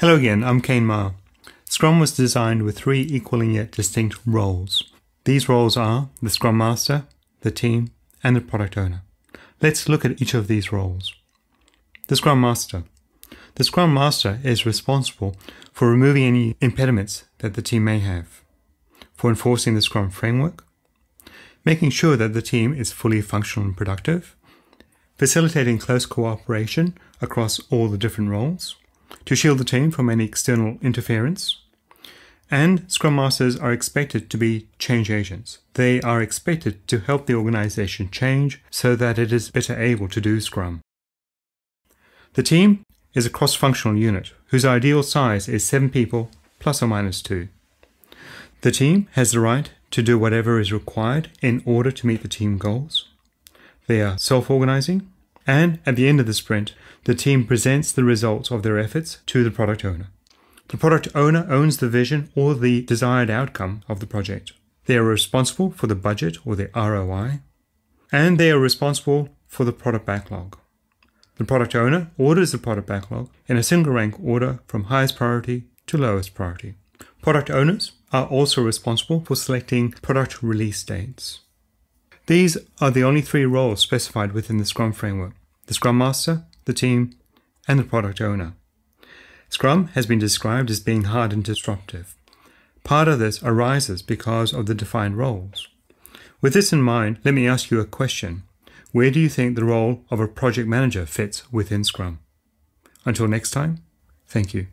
Hello again, I'm Kane Mar. Scrum was designed with three equal and yet distinct roles. These roles are the Scrum Master, the team, and the product owner. Let's look at each of these roles. The Scrum Master. The Scrum Master is responsible for removing any impediments that the team may have, for enforcing the Scrum framework, making sure that the team is fully functional and productive, facilitating close cooperation across all the different roles, to shield the team from any external interference. And Scrum Masters are expected to be change agents. They are expected to help the organization change so that it is better able to do Scrum. The team is a cross functional unit whose ideal size is seven people plus or minus two. The team has the right to do whatever is required in order to meet the team goals. They are self organizing, and at the end of the sprint, the team presents the results of their efforts to the product owner. The product owner owns the vision or the desired outcome of the project. They are responsible for the budget or the ROI, and they are responsible for the product backlog. The product owner orders the product backlog in a single rank order from highest priority to lowest priority. Product owners are also responsible for selecting product release dates. These are the only three roles specified within the Scrum framework the Scrum Master, the team, and the product owner. Scrum has been described as being hard and disruptive. Part of this arises because of the defined roles. With this in mind, let me ask you a question. Where do you think the role of a project manager fits within Scrum? Until next time, thank you.